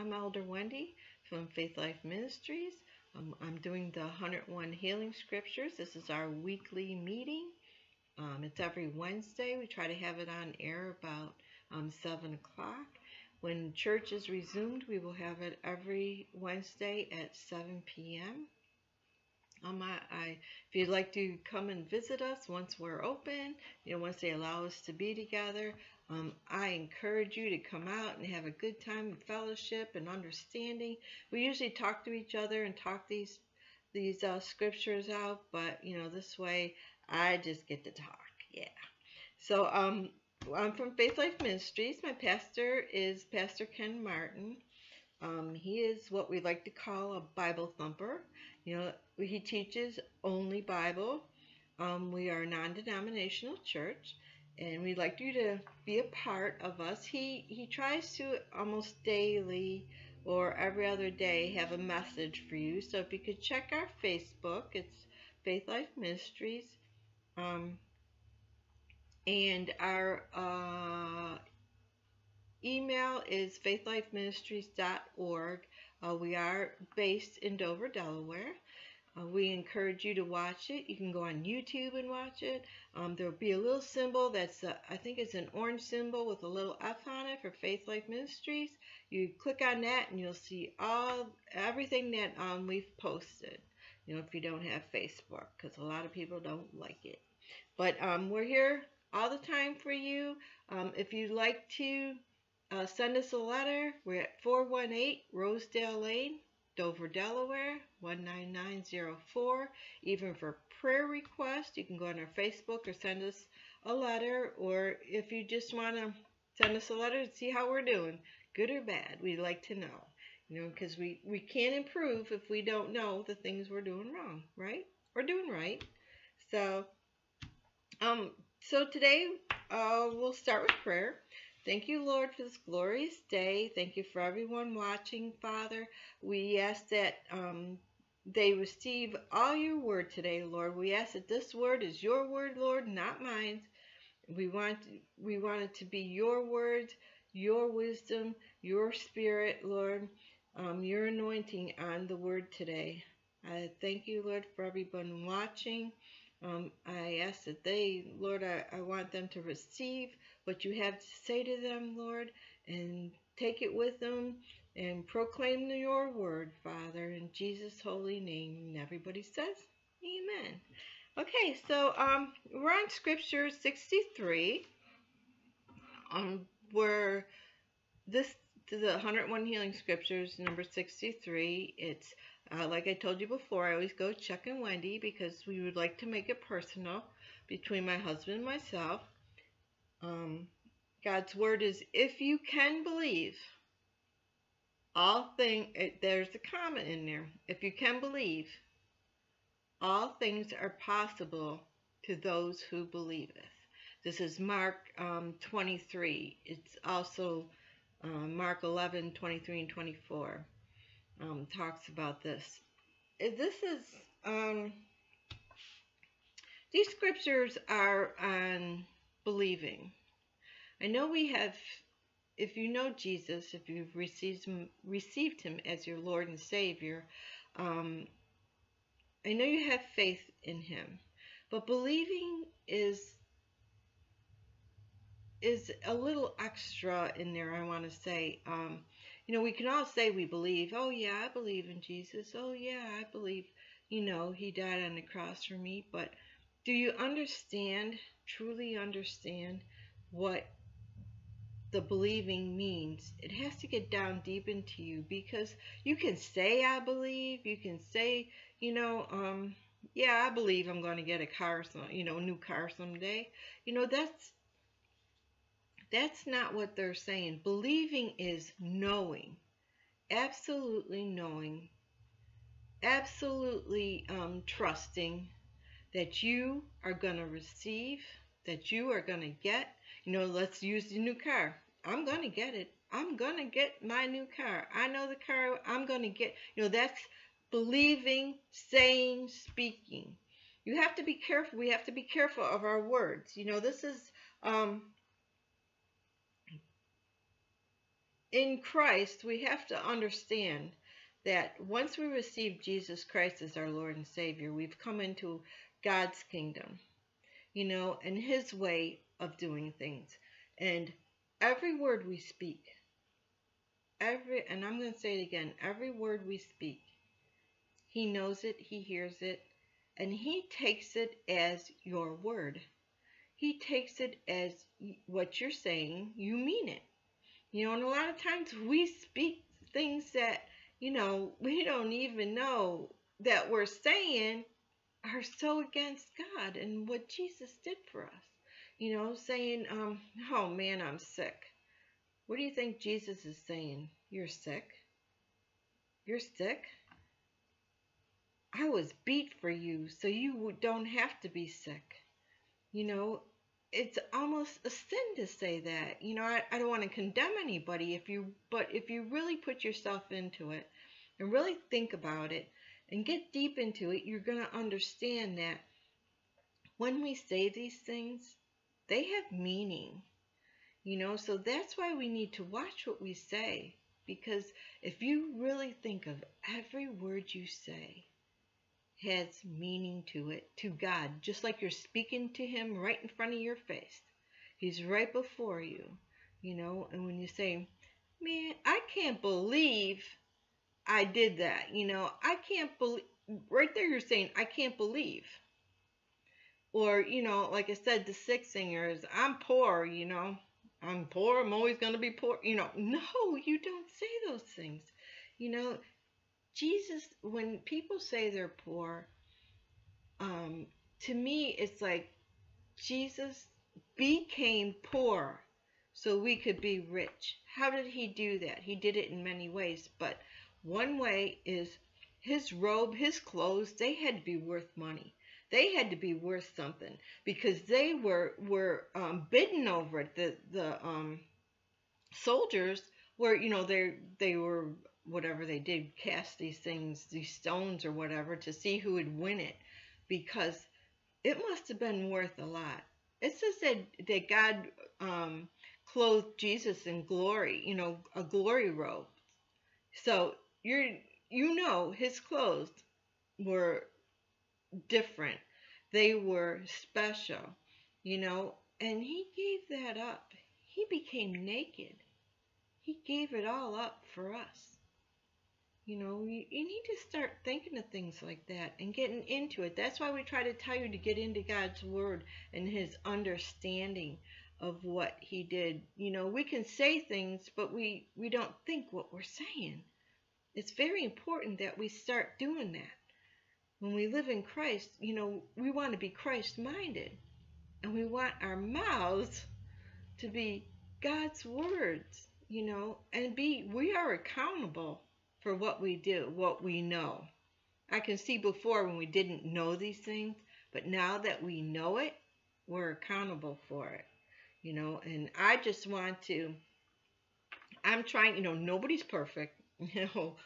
I'm Elder Wendy from Faith Life Ministries. Um, I'm doing the 101 Healing Scriptures. This is our weekly meeting. Um, it's every Wednesday. We try to have it on air about um, 7 o'clock. When church is resumed, we will have it every Wednesday at 7 p.m. Um, I, I, if you'd like to come and visit us once we're open, you know, once they allow us to be together, um, I encourage you to come out and have a good time of fellowship and understanding. We usually talk to each other and talk these these uh, scriptures out, but you know, this way I just get to talk. Yeah. So um, I'm from Faith Life Ministries. My pastor is Pastor Ken Martin. Um, he is what we like to call a Bible thumper. You know, he teaches only Bible. Um, we are a non-denominational church and we'd like you to be a part of us. He he tries to almost daily or every other day have a message for you. So if you could check our Facebook, it's Faith Life Ministries, um, and our uh, email is faithlifeministries.org. Uh, we are based in Dover, Delaware. Uh, we encourage you to watch it. You can go on YouTube and watch it. Um, there'll be a little symbol that's, uh, I think it's an orange symbol with a little F on it for Faith Life Ministries. You click on that and you'll see all everything that um, we've posted. You know, if you don't have Facebook, because a lot of people don't like it. But um, we're here all the time for you. Um, if you'd like to uh, send us a letter, we're at 418 Rosedale Lane, Dover, Delaware 19904. Even for prayer requests, you can go on our Facebook or send us a letter. Or if you just want to send us a letter and see how we're doing, good or bad, we'd like to know. You know, because we, we can't improve if we don't know the things we're doing wrong, right? Or doing right. So, um, so today uh, we'll start with prayer. Thank you, Lord, for this glorious day. Thank you for everyone watching, Father. We ask that um, they receive all your word today, Lord. We ask that this word is your word, Lord, not mine. We want we want it to be your words, your wisdom, your spirit, Lord, um, your anointing on the word today. I thank you, Lord, for everyone watching. Um, I ask that they, Lord, I, I want them to receive what you have to say to them, Lord, and take it with them and proclaim your word, Father, in Jesus' holy name. And everybody says, Amen. Okay, so um, we're on Scripture 63, um, where this the 101 Healing Scriptures, number 63. It's uh, like I told you before, I always go Chuck and Wendy because we would like to make it personal between my husband and myself. Um, God's word is, if you can believe, all things, there's a comment in there. If you can believe, all things are possible to those who believeth. This is Mark um, 23. It's also uh, Mark 11, 23 and 24. Um, talks about this. This is, um, these scriptures are on believing. I know we have, if you know Jesus, if you've received him, received him as your Lord and Savior, um, I know you have faith in him. But believing is is a little extra in there, I want to say. Um, you know, we can all say we believe, oh yeah, I believe in Jesus. Oh yeah, I believe, you know, he died on the cross for me. But do you understand, truly understand what the believing means? It has to get down deep into you because you can say, I believe, you can say, you know, um, yeah, I believe I'm going to get a car, some, you know, new car someday. You know, that's that's not what they're saying. Believing is knowing, absolutely knowing, absolutely um, trusting that you are going to receive, that you are going to get. You know, let's use the new car. I'm going to get it. I'm going to get my new car. I know the car I'm going to get. You know, that's believing, saying, speaking. You have to be careful. We have to be careful of our words. You know, this is um, in Christ, we have to understand that once we receive Jesus Christ as our Lord and Savior, we've come into God's kingdom, you know, and His way of doing things. And every word we speak, every, and I'm going to say it again, every word we speak, He knows it, He hears it, and He takes it as your word. He takes it as what you're saying, you mean it. You know, and a lot of times we speak things that, you know, we don't even know that we're saying are so against God and what Jesus did for us. You know, saying, um, oh man, I'm sick. What do you think Jesus is saying? You're sick? You're sick? I was beat for you so you don't have to be sick. You know, it's almost a sin to say that. You know, I, I don't want to condemn anybody if you but if you really put yourself into it and really think about it and get deep into it, you're going to understand that when we say these things, they have meaning. You know, so that's why we need to watch what we say because if you really think of every word you say, has meaning to it to God, just like you're speaking to Him right in front of your face. He's right before you, you know. And when you say, Man, I can't believe I did that, you know, I can't believe, right there you're saying, I can't believe. Or, you know, like I said, the sick singers, I'm poor, you know, I'm poor, I'm always going to be poor. You know, no, you don't say those things. You know, Jesus, when people say they're poor, um, to me, it's like Jesus became poor so we could be rich. How did he do that? He did it in many ways, but one way is his robe, his clothes, they had to be worth money. They had to be worth something because they were were um, bidden over it. The the um, soldiers were, you know, they they were whatever they did, cast these things, these stones or whatever, to see who would win it, because it must have been worth a lot. It says that, that God um, clothed Jesus in glory, you know, a glory robe. So you're, you know, his clothes were different. They were special, you know, and he gave that up. He became naked. He gave it all up for us. You know, you, you need to start thinking of things like that and getting into it. That's why we try to tell you to get into God's Word and His understanding of what He did. You know, we can say things, but we, we don't think what we're saying. It's very important that we start doing that. When we live in Christ, you know, we want to be Christ minded. And we want our mouths to be God's words, you know, and be, we are accountable for what we do, what we know. I can see before when we didn't know these things, but now that we know it, we're accountable for it. You know, and I just want to I'm trying, you know, nobody's perfect. You know,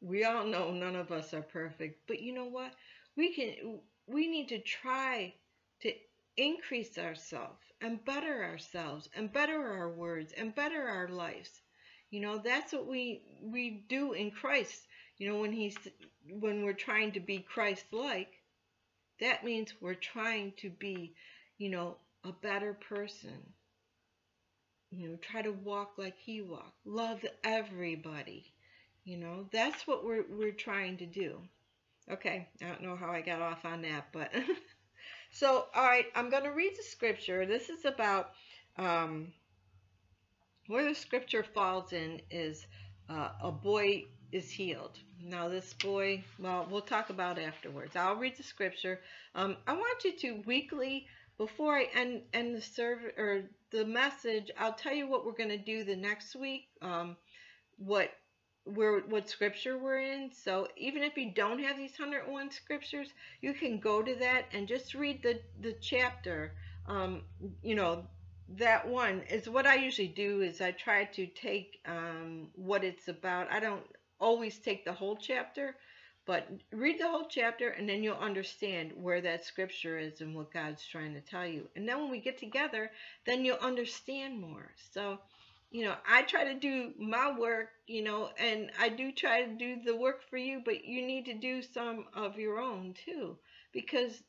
we all know none of us are perfect, but you know what? We can we need to try to increase ourselves and better ourselves and better our words and better our lives you know, that's what we we do in Christ. You know, when he's when we're trying to be Christ-like, that means we're trying to be, you know, a better person. You know, try to walk like he walked. Love everybody. You know, that's what we're we're trying to do. Okay, I don't know how I got off on that, but so all right, I'm going to read the scripture. This is about um, where the scripture falls in is uh, a boy is healed. Now, this boy, well, we'll talk about afterwards. I'll read the scripture. Um, I want you to weekly, before I end, end the serve or the message, I'll tell you what we're going to do the next week. Um, what where what scripture we're in. So even if you don't have these 101 scriptures, you can go to that and just read the the chapter. Um, you know, that one is what I usually do is I try to take um, what it's about. I don't always take the whole chapter, but read the whole chapter and then you'll understand where that scripture is and what God's trying to tell you. And then when we get together, then you'll understand more. So you know, I try to do my work, you know, and I do try to do the work for you, but you need to do some of your own too. Because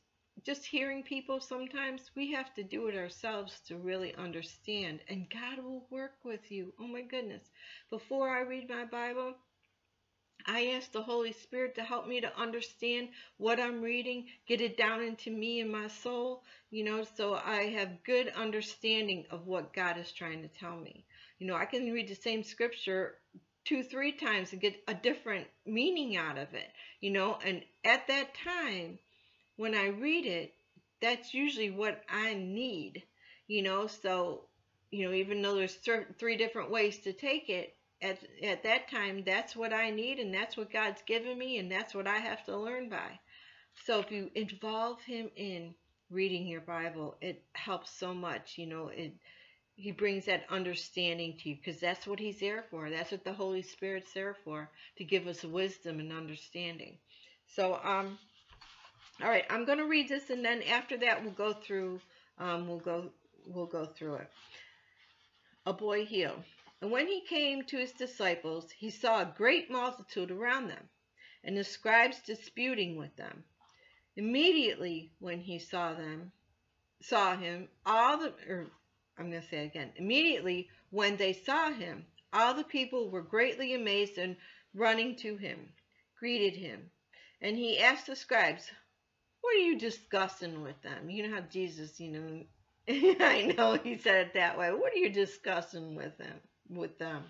just hearing people sometimes we have to do it ourselves to really understand and God will work with you. Oh my goodness. Before I read my Bible, I ask the Holy Spirit to help me to understand what I'm reading, get it down into me and my soul, you know, so I have good understanding of what God is trying to tell me. You know, I can read the same scripture two, three times and get a different meaning out of it, you know, and at that time, when I read it, that's usually what I need, you know, so, you know, even though there's three different ways to take it, at, at that time, that's what I need and that's what God's given me and that's what I have to learn by. So if you involve him in reading your Bible, it helps so much, you know, it he brings that understanding to you because that's what he's there for. That's what the Holy Spirit's there for, to give us wisdom and understanding. So, um, all right, I'm going to read this, and then after that, we'll go through. Um, we'll go. We'll go through it. A boy healed. And when he came to his disciples, he saw a great multitude around them, and the scribes disputing with them. Immediately, when he saw them, saw him, all the, or I'm going to say again. Immediately, when they saw him, all the people were greatly amazed and running to him, greeted him. And he asked the scribes, What are you discussing with them? You know how Jesus, you know, I know he said it that way. What are you discussing with them? with them.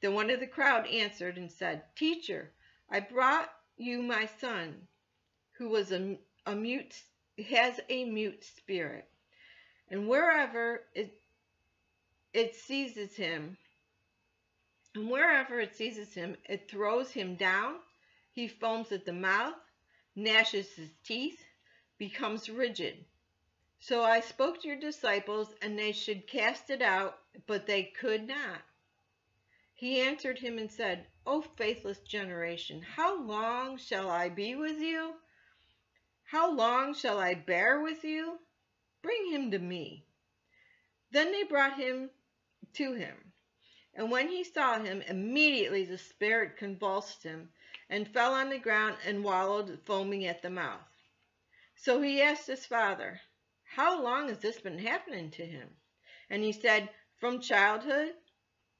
Then one of the crowd answered and said, Teacher, I brought you my son, who was a, a mute, has a mute spirit, and wherever it it seizes him, and wherever it seizes him, it throws him down. He foams at the mouth, gnashes his teeth, becomes rigid. So I spoke to your disciples, and they should cast it out, but they could not. He answered him and said, O faithless generation, how long shall I be with you? How long shall I bear with you? Bring him to me. Then they brought him to him. And when he saw him, immediately the spirit convulsed him and fell on the ground and wallowed, foaming at the mouth. So he asked his father, how long has this been happening to him? And he said, From childhood.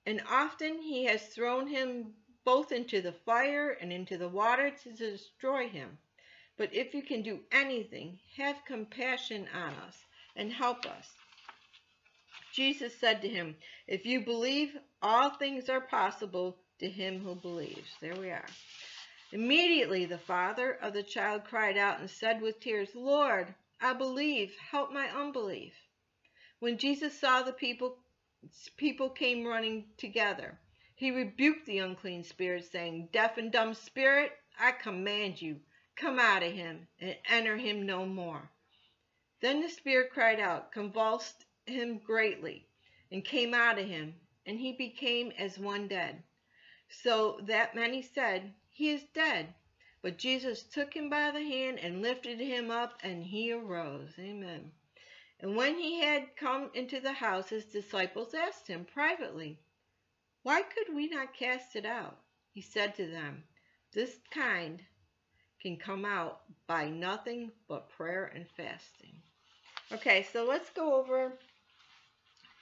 And often he has thrown him both into the fire and into the water to destroy him. But if you can do anything, have compassion on us and help us. Jesus said to him, If you believe, all things are possible to him who believes. There we are. Immediately the father of the child cried out and said with tears, Lord, I believe, help my unbelief. When Jesus saw the people, people came running together. He rebuked the unclean spirit, saying, Deaf and dumb spirit, I command you, come out of him and enter him no more. Then the spirit cried out, convulsed him greatly, and came out of him, and he became as one dead. So that many said, He is dead. But Jesus took him by the hand and lifted him up, and he arose. Amen. And when he had come into the house, his disciples asked him privately, Why could we not cast it out? He said to them, This kind can come out by nothing but prayer and fasting. Okay, so let's go over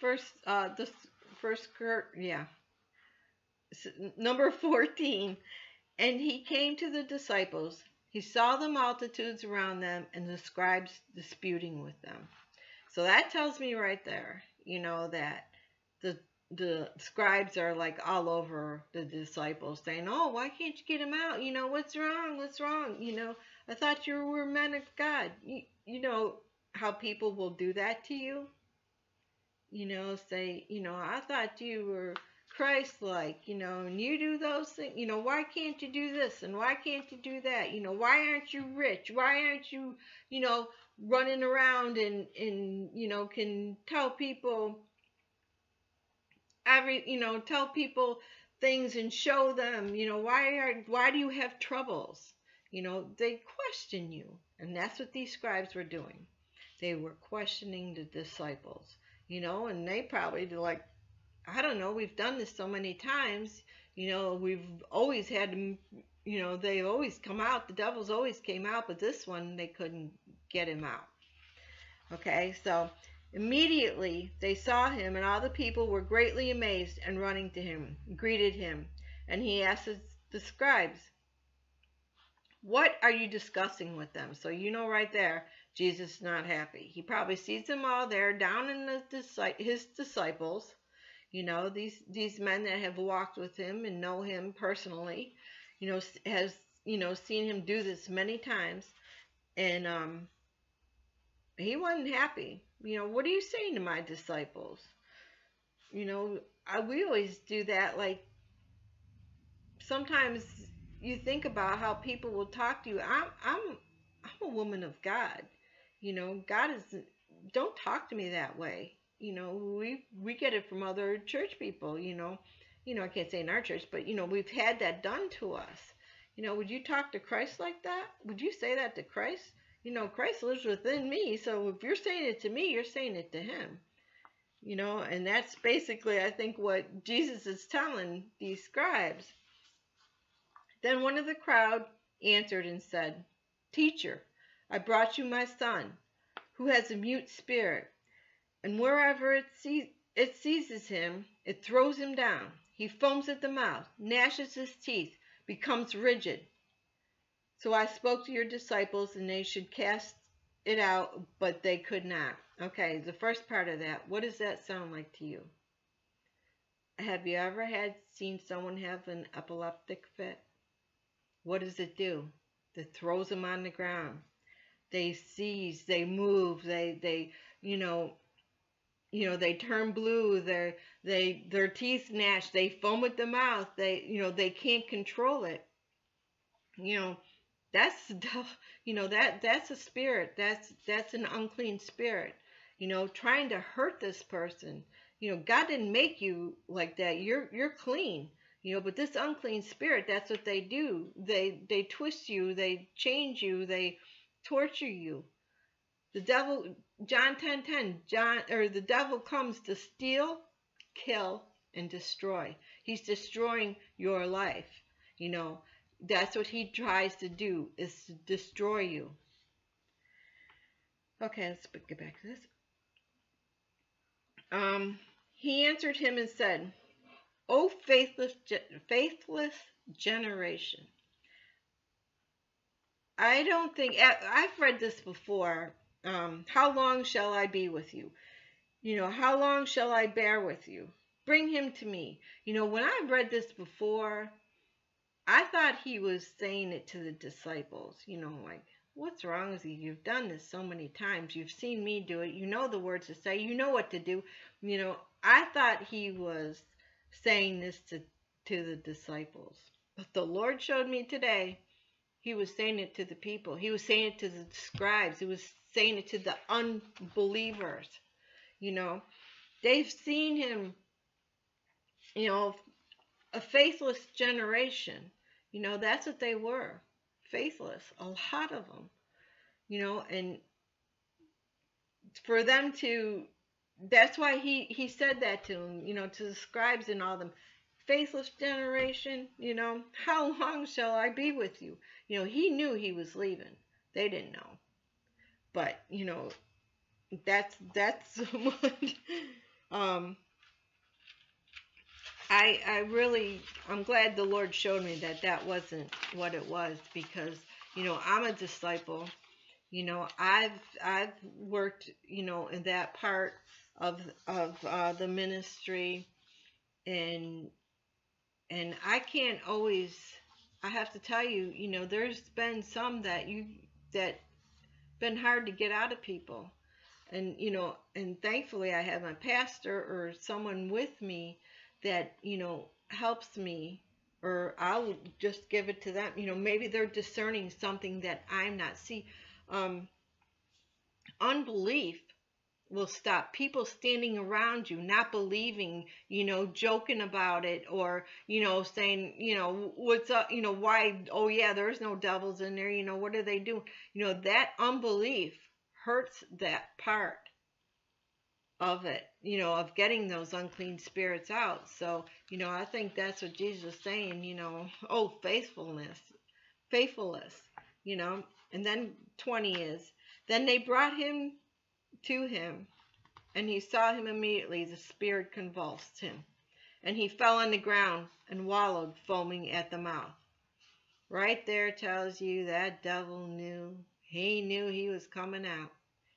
first, uh, this first, yeah, number 14. And he came to the disciples. He saw the multitudes around them and the scribes disputing with them. So that tells me right there, you know, that the the scribes are like all over the disciples saying, Oh, why can't you get him out? You know, what's wrong? What's wrong? You know, I thought you were men of God. You, you know how people will do that to you? You know, say, you know, I thought you were Christ like, you know, and you do those things, you know, why can't you do this and why can't you do that? You know, why aren't you rich? Why aren't you, you know, running around and, and you know, can tell people every, you know, tell people things and show them, you know, why are, why do you have troubles? You know, they question you. And that's what these scribes were doing. They were questioning the disciples, you know, and they probably like, I don't know, we've done this so many times. You know, we've always had you know, they always come out. The devils always came out, but this one, they couldn't get him out. Okay, so immediately they saw him, and all the people were greatly amazed and running to him, greeted him. And he asked the scribes, What are you discussing with them? So you know right there, Jesus is not happy. He probably sees them all there down in the, his disciples, you know, these, these men that have walked with him and know him personally, you know, has, you know, seen him do this many times. And, um, he wasn't happy. You know, what are you saying to my disciples? You know, I, we always do that. Like, sometimes you think about how people will talk to you. I'm, I'm, I'm a woman of God. You know, God is, don't talk to me that way. You know, we, we get it from other church people, you know. You know, I can't say in our church, but, you know, we've had that done to us. You know, would you talk to Christ like that? Would you say that to Christ? you know, Christ lives within me. So if you're saying it to me, you're saying it to him. You know, and that's basically, I think, what Jesus is telling these scribes. Then one of the crowd answered and said, Teacher, I brought you my son, who has a mute spirit, and wherever it, see- it seizes him, it throws him down. He foams at the mouth, gnashes his teeth, becomes rigid. So I spoke to your disciples, and they should cast it out, but they could not. Okay, the first part of that, what does that sound like to you? Have you ever had seen someone have an epileptic fit? What does it do? It throws them on the ground. They seize, they move, they they you know you know they turn blue, their they their teeth gnash, they foam at the mouth, they you know they can't control it. You know, that's you know that that's a spirit that's that's an unclean spirit you know trying to hurt this person you know god didn't make you like that you're you're clean you know but this unclean spirit that's what they do they they twist you they change you they torture you the devil john 10 10 john or the devil comes to steal kill and destroy he's destroying your life you know that's what he tries to do, is to destroy you. Okay, let's get back to this. Um, he answered him and said, O faithless, faithless generation. I don't think, I've read this before. Um, how long shall I be with you? You know, how long shall I bear with you? Bring him to me. You know, when I've read this before, I thought he was saying it to the disciples, you know, like, what's wrong with you? You've done this so many times. You've seen me do it. You know the words to say. You know what to do. You know, I thought he was saying this to, to the disciples. But the Lord showed me today he was saying it to the people. He was saying it to the scribes. He was saying it to the unbelievers. You know, they've seen him, you know, a faithless generation. You know, that's what they were faithless, a lot of them. You know, and for them to, that's why he, he said that to them, you know, to the scribes and all them. Faithless generation, you know, how long shall I be with you? You know, he knew he was leaving. They didn't know. But, you know, that's, that's what, um, I, I really, I'm glad the Lord showed me that that wasn't what it was because, you know, I'm a disciple. You know, I've, I've worked, you know, in that part of, of uh, the ministry and, and I can't always, I have to tell you, you know, there's been some that you, that been hard to get out of people. And, you know, and thankfully I have my pastor or someone with me that you know helps me or I'll just give it to them. You know, maybe they're discerning something that I'm not. See, um, unbelief will stop. People standing around you not believing you know joking about it or you know saying you know what's up? You know why? Oh yeah there's no devils in there. You know what are they doing? You know that unbelief hurts that part of it, you know, of getting those unclean spirits out. So, you know, I think that's what Jesus is saying, you know, oh, faithfulness, faithfulness, you know. And then 20 is, then they brought him to him, and he saw him immediately. The spirit convulsed him, and he fell on the ground and wallowed, foaming at the mouth. Right there tells you that devil knew. He knew he was coming out.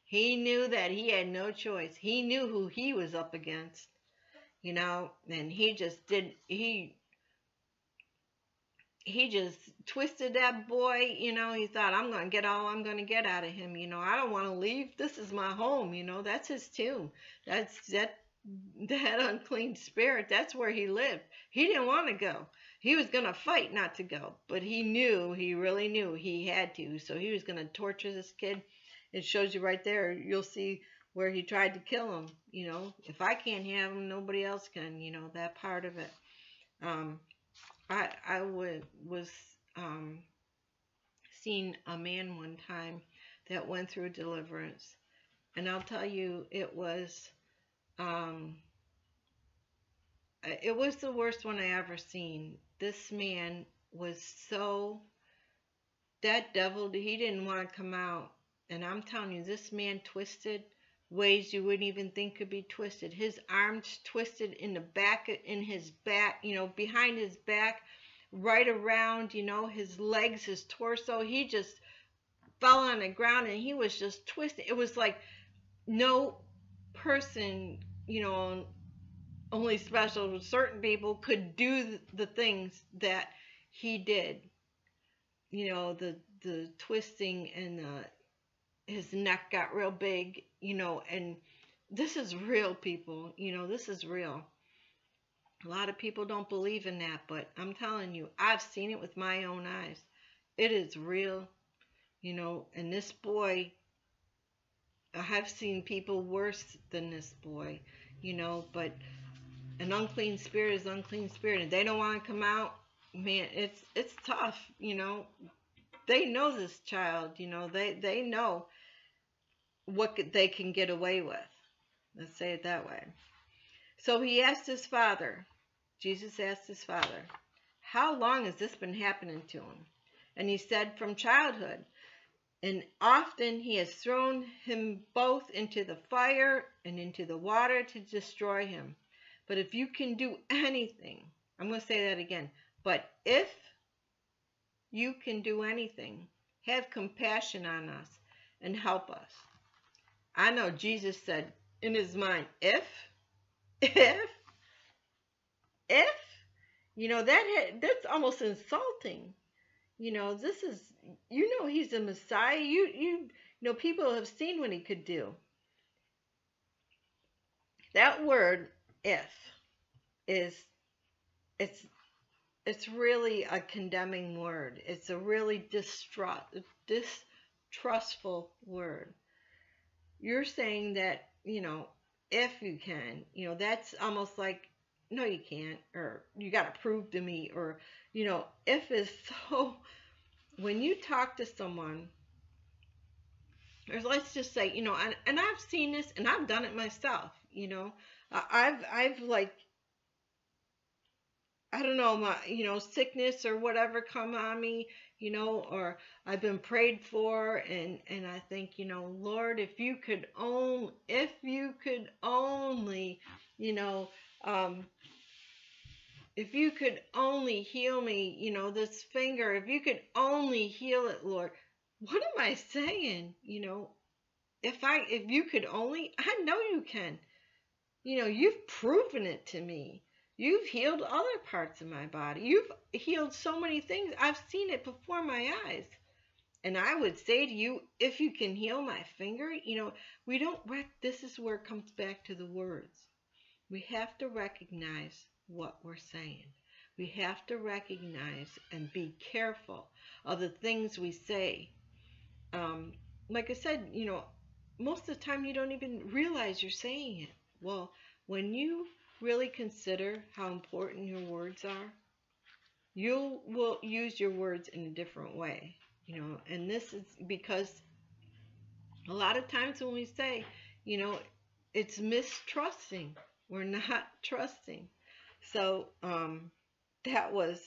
He knew that he had no choice. He knew who he was up against, you know, and he just did, he, he just twisted that boy, you know, he thought, I'm going to get all I'm going to get out of him, you know, I don't want to leave. This is my home, you know, that's his tomb. That's, that, that unclean spirit, that's where he lived. He didn't want to go. He was going to fight not to go, but he knew, he really knew he had to. So he was going to torture this kid it shows you right there. You'll see where he tried to kill him. You know, if I can't have him, nobody else can. You know that part of it. Um, I I would was um, seen a man one time that went through deliverance, and I'll tell you, it was um, it was the worst one I ever seen. This man was so that devil. He didn't want to come out and I'm telling you, this man twisted ways you wouldn't even think could be twisted. His arms twisted in the back, in his back, you know, behind his back, right around, you know, his legs, his torso. He just fell on the ground and he was just twisted. It was like no person, you know, only special certain people could do the things that he did. You know, the the twisting and the his neck got real big, you know, and this is real, people. You know, this is real. A lot of people don't believe in that, but I'm telling you, I've seen it with my own eyes. It is real, you know, and this boy, I have seen people worse than this boy, you know, but an unclean spirit is unclean spirit, and they don't want to come out. Man, it's it's tough, you know. They know this child, you know. They they know what they can get away with. Let's say it that way. So he asked his father, Jesus asked his father, How long has this been happening to him? And he said, From childhood. And often he has thrown him both into the fire and into the water to destroy him. But if you can do anything, I'm going to say that again. But if you can do anything, have compassion on us and help us. I know Jesus said in his mind, if, if, if, you know, that that's almost insulting. You know, this is, you know, he's a Messiah. You, you, you know, people have seen what he could do. That word, if, is, it's, it's really a condemning word. It's a really distrust, distrustful word you're saying that, you know, if you can, you know, that's almost like, no, you can't, or you got to prove to me, or, you know, if is so, when you talk to someone, or let's just say, you know, and, and I've seen this and I've done it myself, you know, I've, I've like I don't know, my, you know, sickness or whatever come on me, you know, or I've been prayed for and, and I think, you know, Lord, if you could only, if you could only, you know, um, if you could only heal me, you know, this finger, if you could only heal it, Lord, what am I saying? You know, if I, if you could only, I know you can, you know, you've proven it to me You've healed other parts of my body. You've healed so many things. I've seen it before my eyes. And I would say to you, if you can heal my finger, you know, we don't, this is where it comes back to the words. We have to recognize what we're saying. We have to recognize and be careful of the things we say. Um, like I said, you know, most of the time you don't even realize you're saying it. Well, when you really consider how important your words are, you will use your words in a different way. You know, and this is because a lot of times when we say, you know, it's mistrusting. We're not trusting. So um, that was,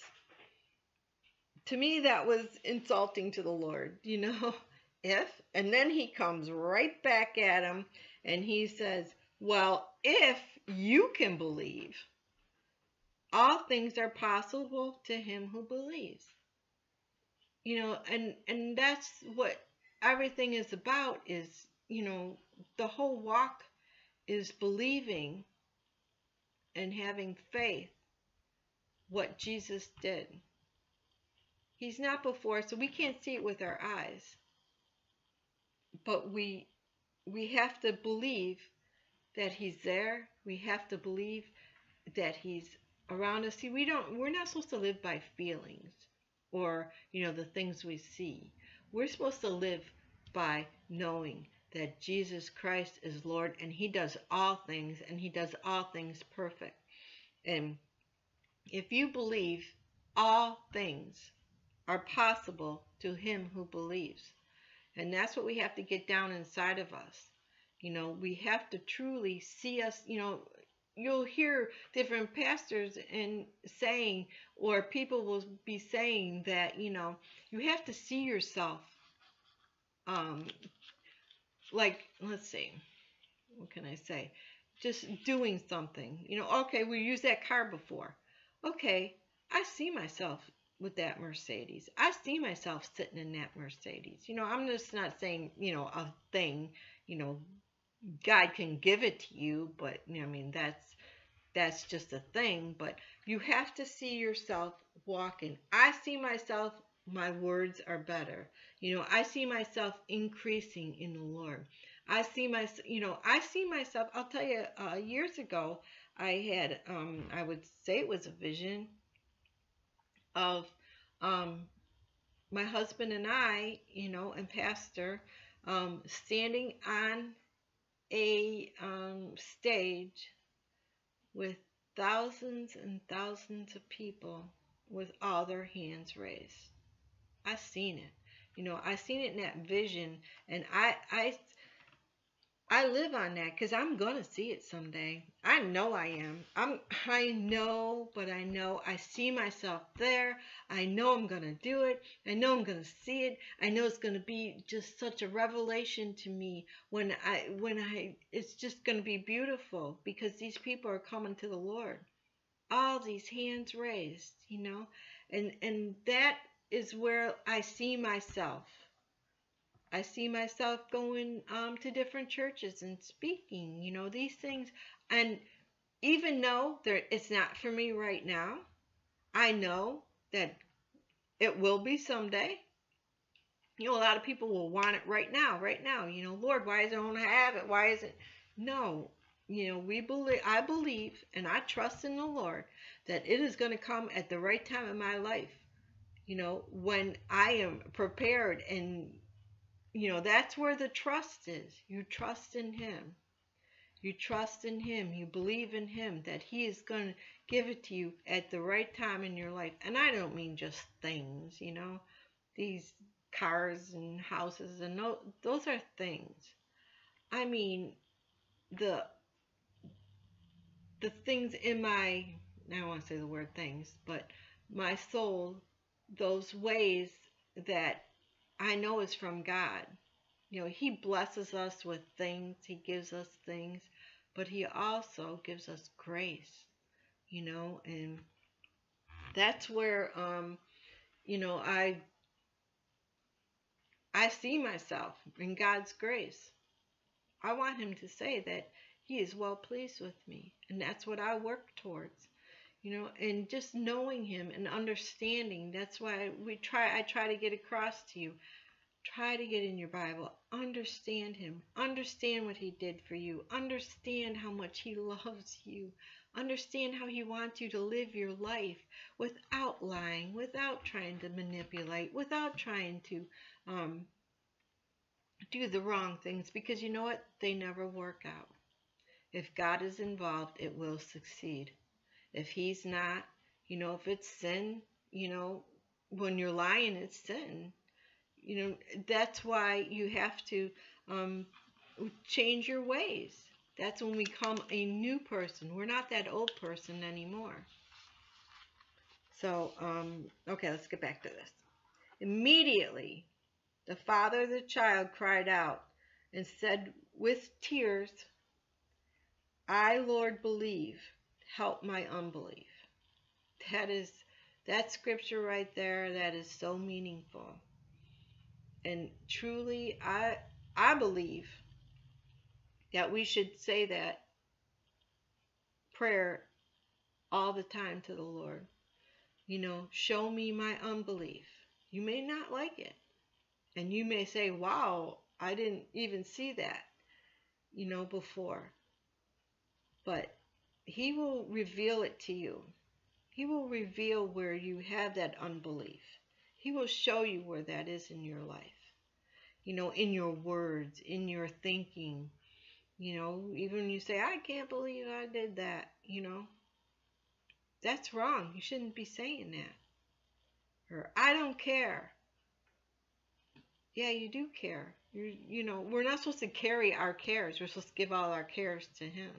to me, that was insulting to the Lord, you know? If, and then he comes right back at him and he says, Well, if you can believe, all things are possible to him who believes. You know, and and that's what everything is about is, you know, the whole walk is believing and having faith what Jesus did. He's not before, so we can't see it with our eyes. But we we have to believe that he's there. We have to believe that he's around us. See, we don't we're not supposed to live by feelings or, you know, the things we see. We're supposed to live by knowing that Jesus Christ is Lord and he does all things and he does all things perfect. And if you believe all things are possible to him who believes. And that's what we have to get down inside of us. You know, we have to truly see us, you know, you'll hear different pastors and saying or people will be saying that, you know, you have to see yourself um like let's see. What can I say? Just doing something. You know, okay, we used that car before. Okay, I see myself with that Mercedes. I see myself sitting in that Mercedes. You know, I'm just not saying, you know, a thing, you know, God can give it to you, but I mean that's that's just a thing, but you have to see yourself walking. I see myself my words are better. You know, I see myself increasing in the Lord. I see my, you know, I see myself. I'll tell you, uh, years ago, I had, um, I would say it was a vision of um, my husband and I, you know, and Pastor, um, standing on a um, stage with thousands and thousands of people with all their hands raised. I've seen it. You know, I've seen it in that vision, and I I I live on that because I'm gonna see it someday. I know I am. I'm I know, but I know I see myself there. I know I'm gonna do it. I know I'm gonna see it. I know it's gonna be just such a revelation to me when I when I it's just gonna be beautiful because these people are coming to the Lord. All these hands raised, you know, and and that is where I see myself. I see myself going um, to different churches and speaking, you know, these things. And even though there, it's not for me right now, I know that it will be someday. You know, a lot of people will want it right now, right now. You know, Lord, why don't I have it? Why isn't? No, you know, we believe. I believe, and I trust in the Lord that it is going to come at the right time in my life you know, when I am prepared and, you know, that's where the trust is. You trust in Him. You trust in Him. You believe in Him that He is going to give it to you at the right time in your life. And I don't mean just things, you know, these cars and houses and no, those are things. I mean, the the things in my I don't want to say the word things, but my soul those ways that I know is from God. You know, He blesses us with things, He gives us things, but He also gives us grace, you know, and that's where, um, you know, I. I see myself in God's grace. I want him to say that he is well pleased with me, and that's what I work towards you know and just knowing him and understanding that's why we try i try to get across to you. Try to get in your bible. Understand him. Understand what he did for you. Understand how much he loves you. Understand how he wants you to live your life without lying without trying to manipulate without trying to um, do the wrong things because you know what? They never work out. If god is involved it will succeed if he's not, you know, if it's sin, you know, when you're lying, it's sin. You know, that's why you have to um, change your ways. That's when we become a new person. We're not that old person anymore. So, um, okay, let's get back to this. Immediately, the father of the child cried out and said with tears, I, Lord, believe. Help my unbelief. That is that scripture right there that is so meaningful. And truly I I believe that we should say that prayer all the time to the Lord. You know, show me my unbelief. You may not like it. And you may say, wow, I didn't even see that, you know, before. But He will reveal it to you. He will reveal where you have that unbelief. He will show you where that is in your life. You know, in your words, in your thinking. You know, even when you say, I can't believe I did that, you know, that's wrong. You shouldn't be saying that. Or, I don't care. Yeah, you do care. You you know, we're not supposed to carry our cares. We're supposed to give all our cares to Him.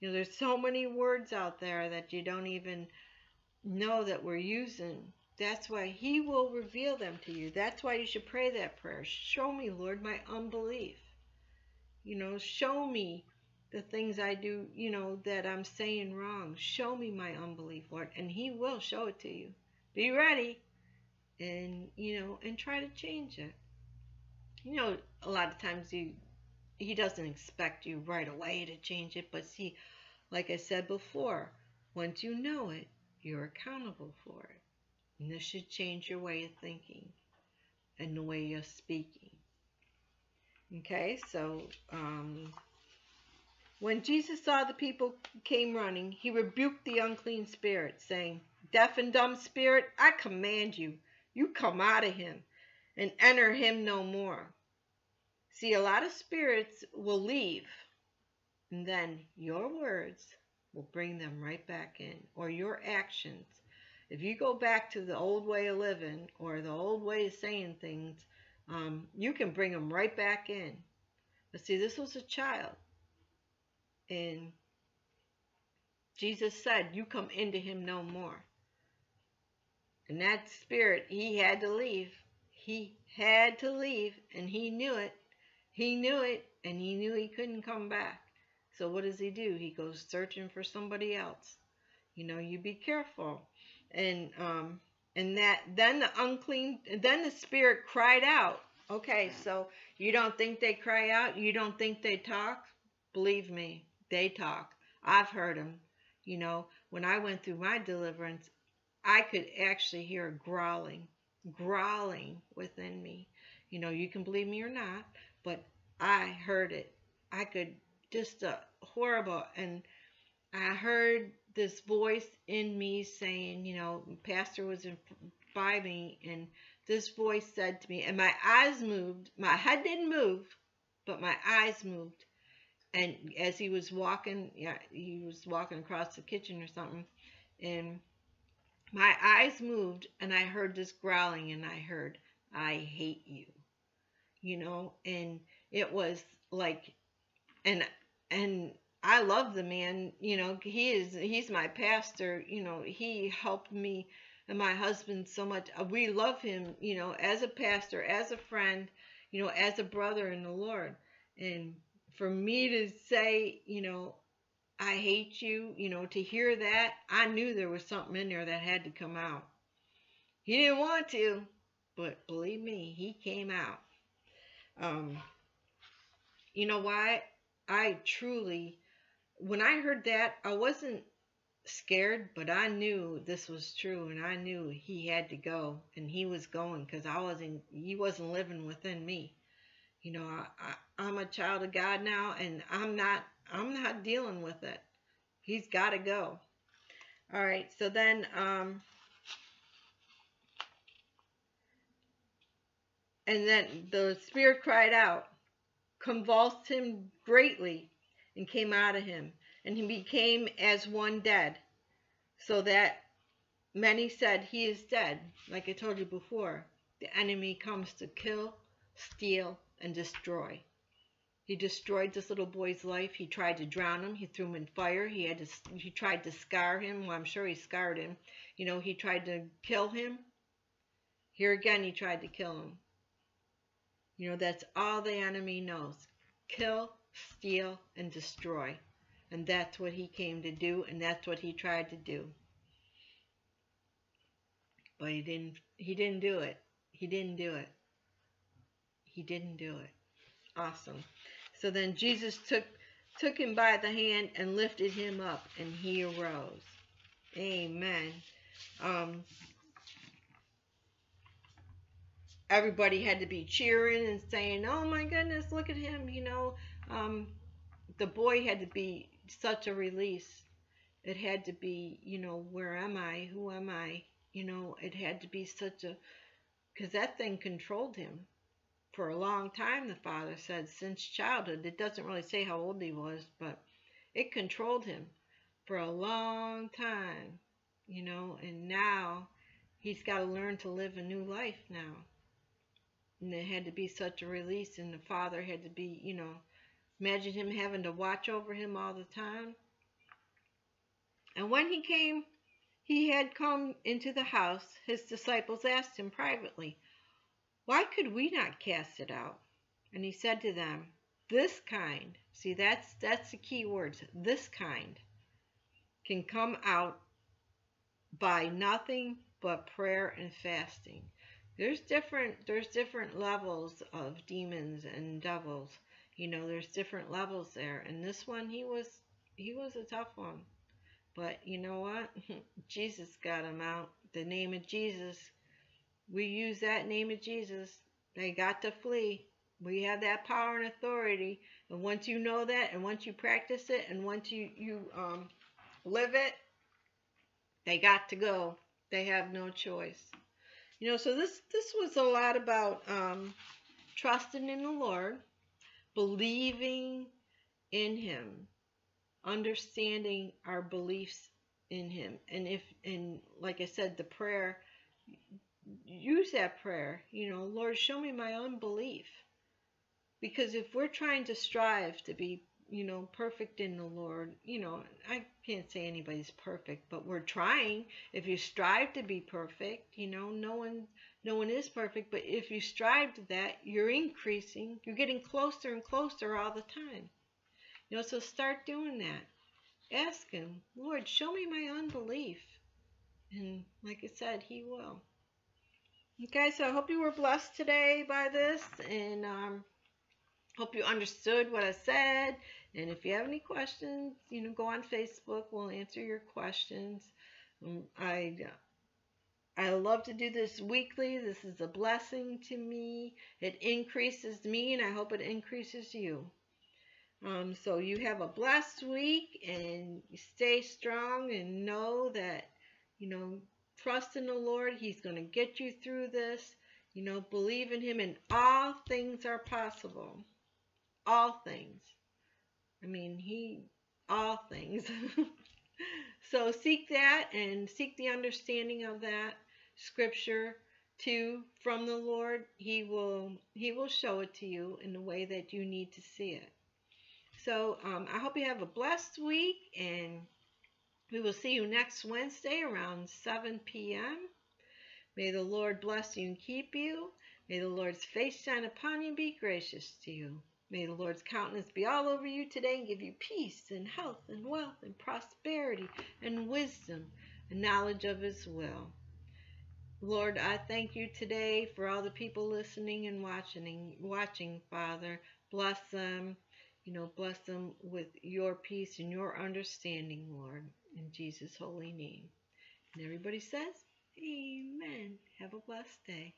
You know, there's so many words out there that you don't even know that we're using. That's why He will reveal them to you. That's why you should pray that prayer. Show me, Lord, my unbelief. You know, show me the things I do, you know, that I'm saying wrong. Show me my unbelief, Lord, and He will show it to you. Be ready and, you know, and try to change it you know, a lot of times he he doesn't expect you right away to change it, but see, like I said before, once you know it, you're accountable for it. And this should change your way of thinking and the way you're speaking. Okay, so um, when Jesus saw the people came running, he rebuked the unclean spirit, saying, Deaf and dumb spirit, I command you, you come out of him and enter him no more. See, a lot of spirits will leave, and then your words will bring them right back in, or your actions. If you go back to the old way of living or the old way of saying things, um, you can bring them right back in. But see, this was a child, and Jesus said, You come into him no more. And that spirit, he had to leave. He had to leave, and he knew it. He knew it and he knew he couldn't come back. So what does he do? He goes searching for somebody else. You know, you be careful. And um and that then the unclean then the spirit cried out. Okay, so you don't think they cry out? You don't think they talk? Believe me, they talk. I've heard them. You know, when I went through my deliverance, I could actually hear growling, growling within me. You know, you can believe me or not, but I heard it. I could just uh, horrible, and I heard this voice in me saying, you know, Pastor was in by me, and this voice said to me, and my eyes moved. My head didn't move, but my eyes moved. And as he was walking, yeah, he was walking across the kitchen or something, and my eyes moved, and I heard this growling, and I heard, I hate you you know, and it was like, and, and I love the man, you know, he is, he's my pastor, you know, he helped me and my husband so much. Uh, we love him, you know, as a pastor, as a friend, you know, as a brother in the Lord. And for me to say, you know, I hate you, you know, to hear that, I knew there was something in there that had to come out. He didn't want to, but believe me, he came out. Um, you know why? I truly, when I heard that, I wasn't scared, but I knew this was true, and I knew he had to go, and he was going because I wasn't. He wasn't living within me. You know, I, I, I'm a child of God now, and I'm not. I'm not dealing with it. He's got to go. All right. So then, um, And then the spirit cried out, convulsed him greatly, and came out of him. And he became as one dead, so that many said, He is dead. Like I told you before, the enemy comes to kill, steal, and destroy. He destroyed this little boy's life. He tried to drown him. He threw him in fire. He had to. He tried to scar him. Well, I'm sure he scarred him. You know, he tried to kill him. Here again, he tried to kill him. You know, that's all the enemy knows: kill, steal, and destroy. And that's what he came to do, and that's what he tried to do. But he didn't. He didn't do it. He didn't do it. He didn't do it. Awesome. So then Jesus took took him by the hand and lifted him up, and he arose. Amen. Um, everybody had to be cheering and saying, "Oh my goodness, look at him!" You know, um, the boy had to be such a release. It had to be, you know, where am I? Who am I? You know, it had to be such a, because that thing controlled him for a long time, the father said, since childhood. It doesn't really say how old he was, but it controlled him for a long time, you know, and now he's got to learn to live a new life now. And it had to be such a release, and the father had to be, you know, imagine him having to watch over him all the time. And when he came, he had come into the house, his disciples asked him privately, why could we not cast it out? And he said to them, This kind, see that's that's the key words, this kind can come out by nothing but prayer and fasting. There's different there's different levels of demons and devils. You know, there's different levels there. And this one he was he was a tough one. But you know what? Jesus got him out. The name of Jesus we use that name of Jesus, they got to flee. We have that power and authority. And once you know that, and once you practice it, and once you, you um, live it, they got to go. They have no choice. You know, so this, this was a lot about um, trusting in the Lord, believing in Him, understanding our beliefs in Him. And if, and like I said, the prayer, use that prayer. You know, Lord, show me my unbelief. Because if we're trying to strive to be, you know, perfect in the Lord, you know, I can't say anybody's perfect, but we're trying. If you strive to be perfect, you know, no one no one is perfect, but if you strive to that, you're increasing. You're getting closer and closer all the time. You know, so start doing that. Ask him, Lord, show me my unbelief. And like I said, he will. Okay, so I hope you were blessed today by this and um, hope you understood what I said. And if you have any questions, you know, go on Facebook. We'll answer your questions. Um, I I love to do this weekly. This is a blessing to me. It increases me, and I hope it increases you. Um, so you have a blessed week, and stay strong, and know that you know Trust in the Lord. He's going to get you through this. You know, believe in Him, and all things are possible. All things. I mean, He, all things. so seek that and seek the understanding of that scripture too from the Lord. He will He will show it to you in the way that you need to see it. So um, I hope you have a blessed week and we will see you next Wednesday around 7 p.m. May the Lord bless you and keep you. May the Lord's face shine upon you and be gracious to you. May the Lord's countenance be all over you today and give you peace and health and wealth and prosperity and wisdom and knowledge of His will. Lord, I thank you today for all the people listening and watching, watching, Father. Bless them, you know, bless them with your peace and your understanding, Lord in Jesus' holy name. And everybody says, Amen. Have a blessed day.